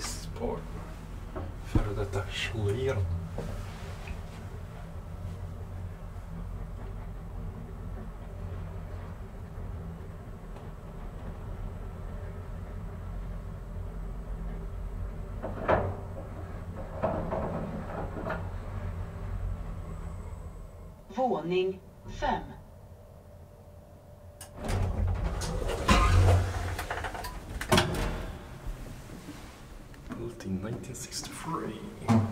livspartner. Före detta член. Våning 5. Built in 1963.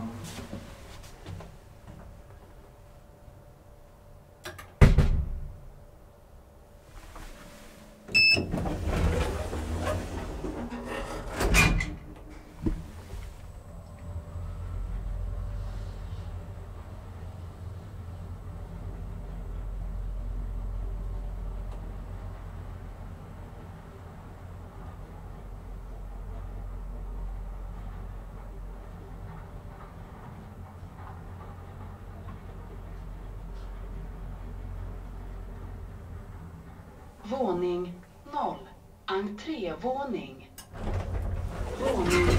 Våning 0. Entrévåning. Våning